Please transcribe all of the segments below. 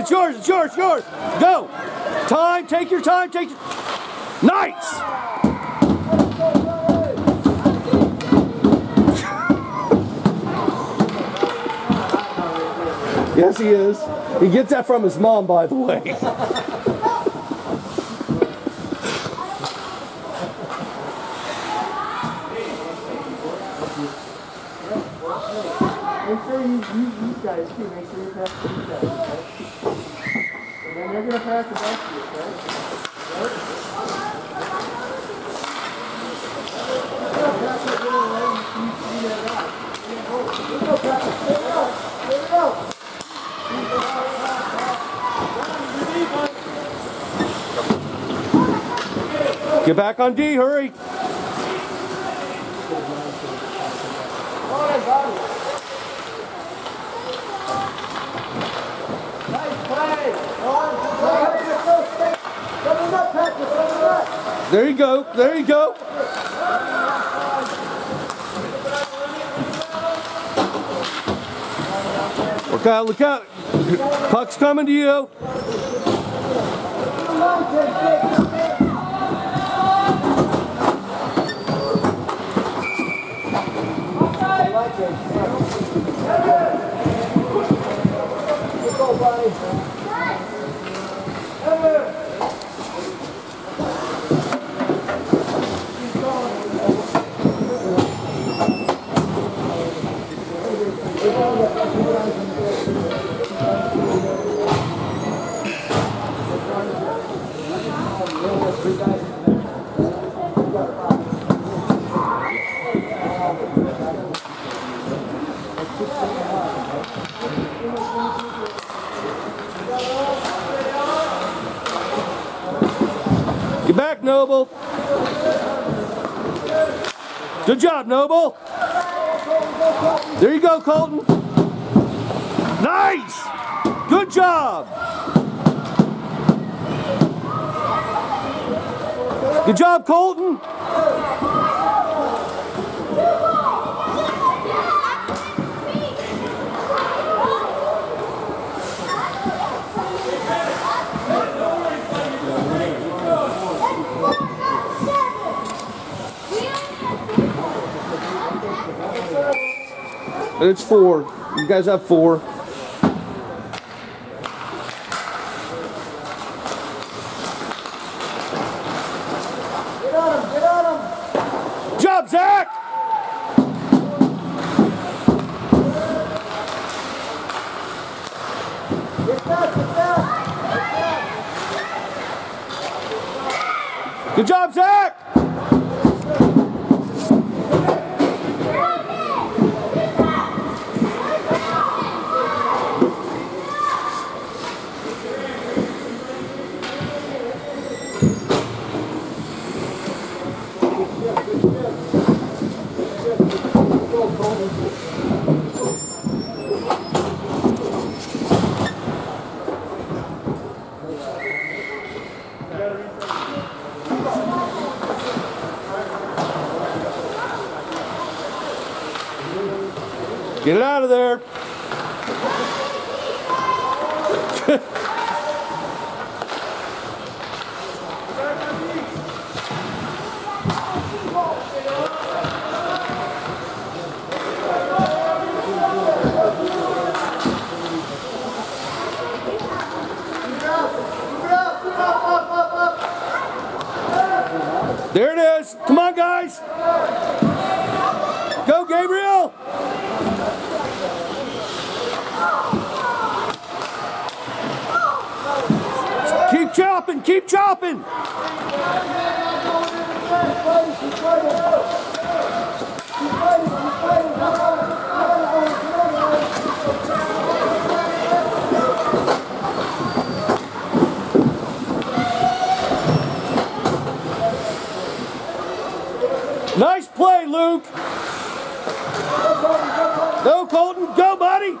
Get up, get yours, it's yours, yours. Go. Time, take your time, take your... Nice. yes, he is. He gets that from his mom, by the way. Sure you, you, you guys too, make sure you pass back to you, okay? Right? Get back on D, hurry. Come on, Bobby. Nice play. Come on, Patrick, go, stay. Coming up, Patrick, coming up. There you go, there you go. Look out, look out. Puck's coming to you. Come on, Noble. Good job, Noble. There you go, Colton. Nice. Good job. Good job, Colton. It's four. You guys have four. Get on him, get on him. Job, Zach. Get back, get back. Good job, Zach. Get it out of there. There it is. Come on, guys. Go, Gabriel. Keep chopping, keep chopping. Nice play, Luke. No, Colton, go, buddy.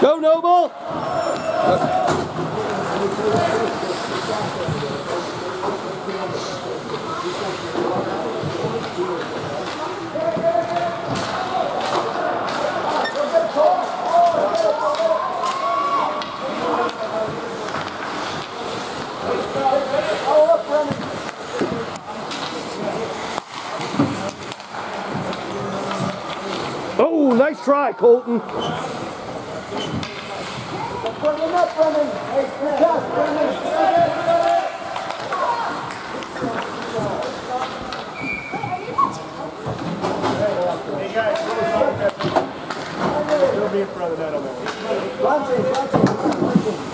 Go, Noble. Oh, nice try, Colton. Hey, good It'll be in front of that one. Bunting, bunting.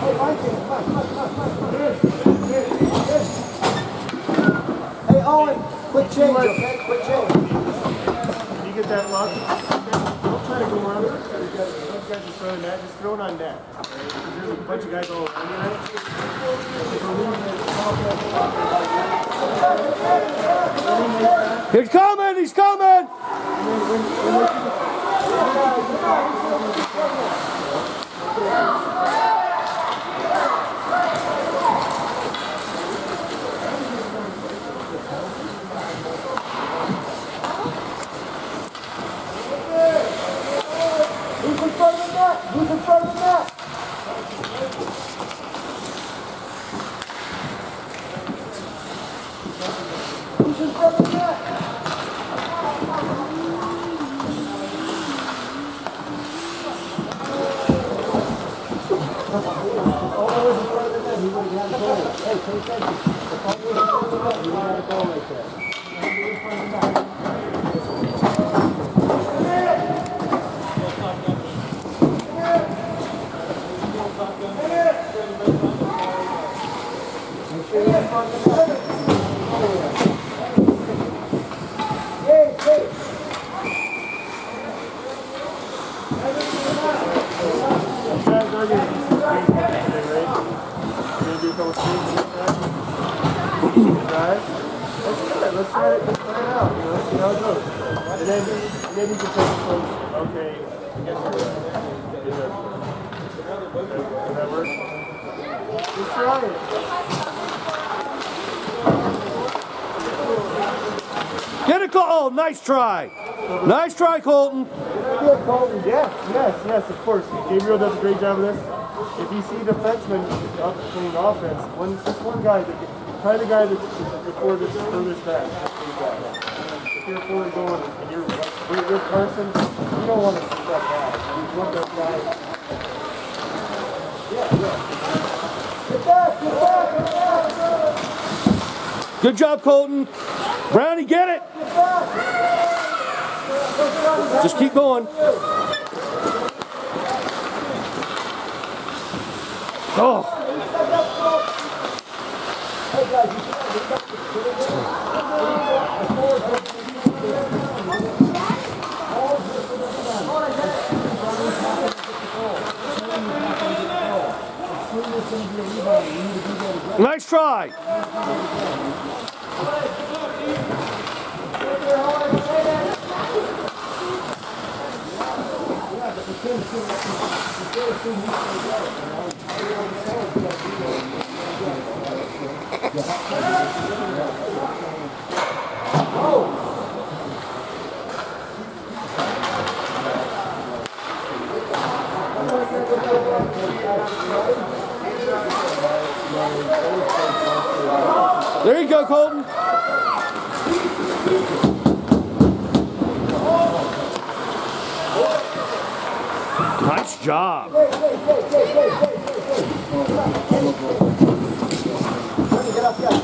Hey, bunting, come on, come on, come on, come on, come on. Here, here, here. Hey, Owen, quick change, okay? Quick change. Can you get that lock? Don't try to go around it. Those guys are throwing that. Just throw it on? 'Cause There's a bunch of guys all. He's coming, he's coming. Who's in front of the net? Who's in front of the net? Who's in front of the net? Hey, hey. You guys are gonna do some screens today, right? You're gonna do a couple screens with that? Guys? Let's try it. Let's try it. Let's try it out. You know, see how it goes. And then maybe you can tell the coach, okay, I guess you're right. Is that, does that work? Just try it. Oh, nice try. Nice try, Colton. Good, Colton. Yes, yes, yes, of course. Gabriel does a great job of this. If you see defensemen up playing offense, one just one guy, that, try the guy that's before this furthest back. just do that. If you're forward going and you're with with Carson, you don't want to step back. You want that guy. Get back, get back, get back, Good job, Colton. Brownie, get it. Just keep going. Oh, nice try. There you go, Colton. Nice job. Get up, get up.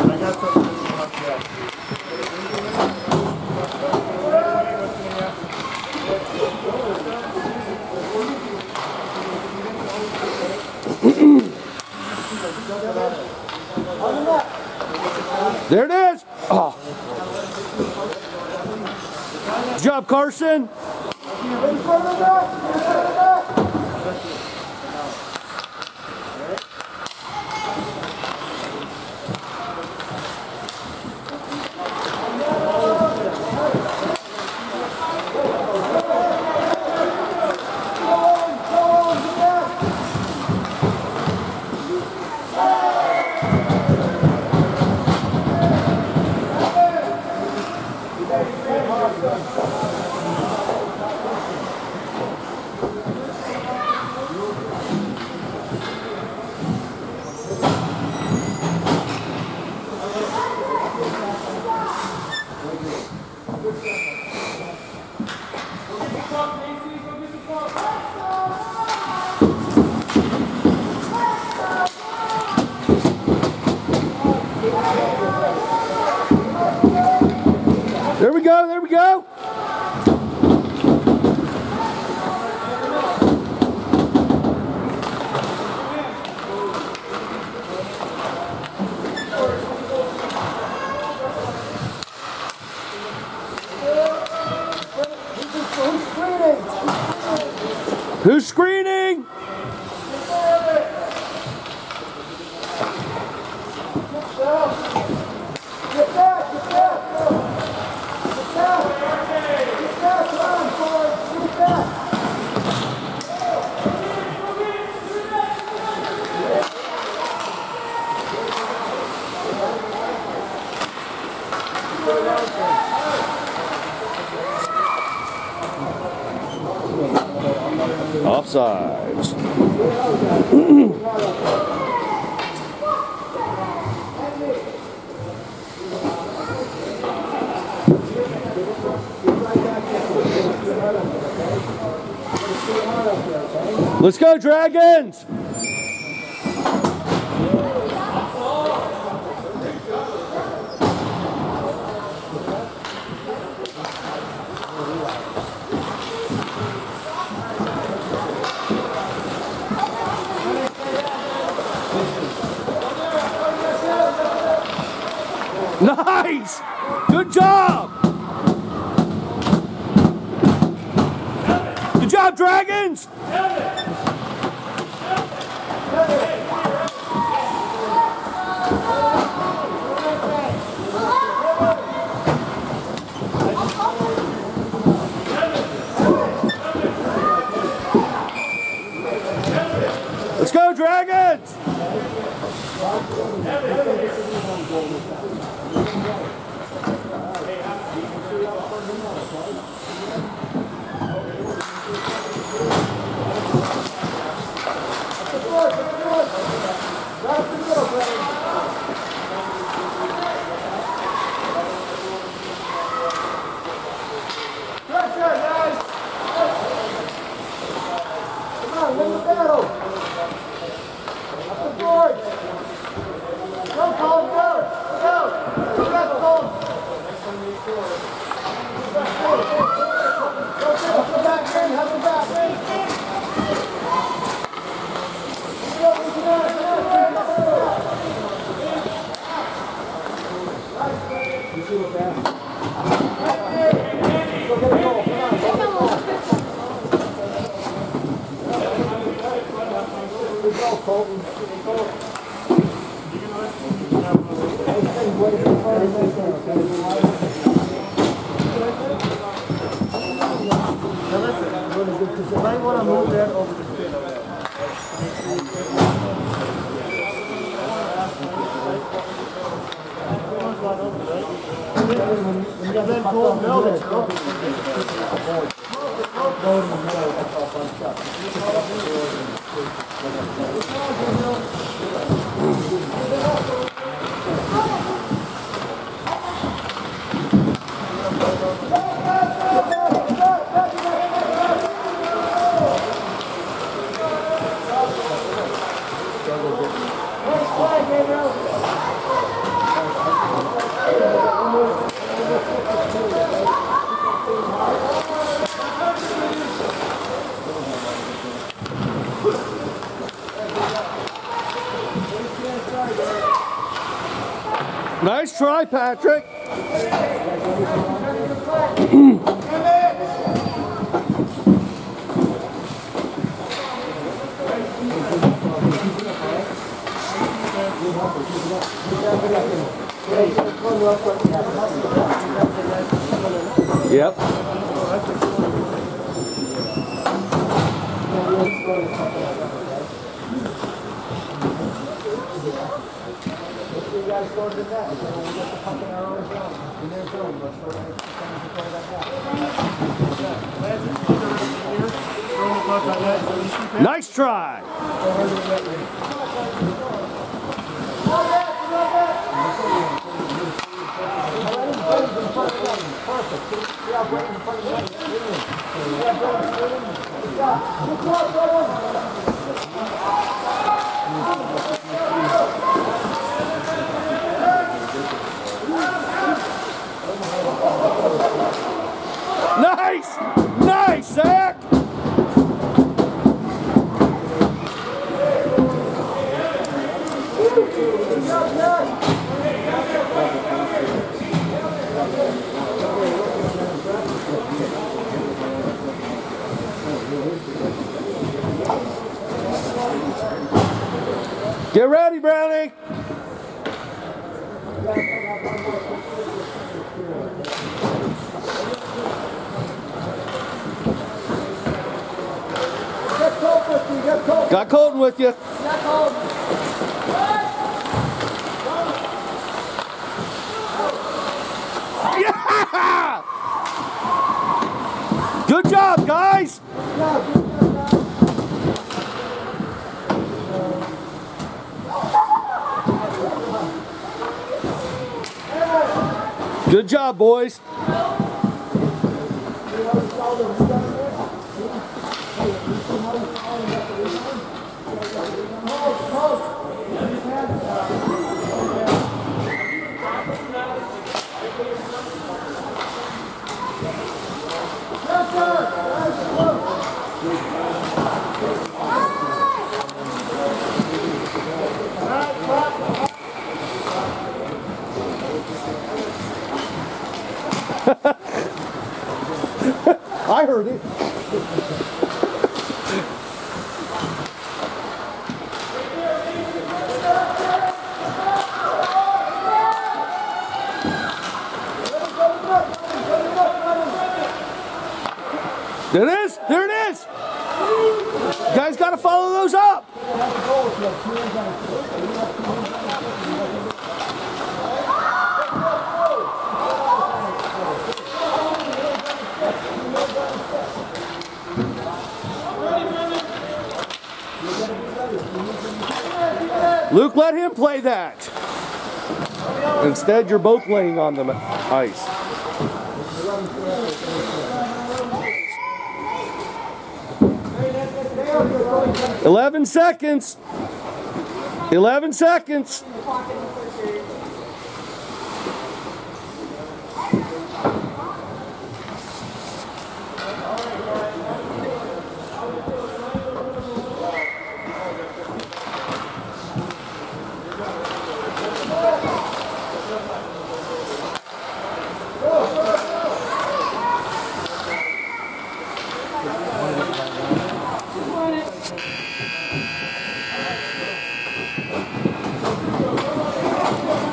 And I got something to do about that. There it is. Oh. Good Offsides. Let's go, Dragons! Nice! Good job! Good job, Dragons! Let's go, Dragons! You might want to move that over the pit. When you let go Patrick. yep. Mel, it's open. Nice try, Patrick. Yep. Throw the mark on that. So you see that? Nice try. Nice! Nice, Zach! Get ready, Brownie! Got Colton with you. Yeah! Good job, guys. Good job, boys. I heard it. There it is. There it is. You guys got to follow those up. Luke, let him play that. Instead, you're both laying on the ice. Eleven seconds. Eleven seconds.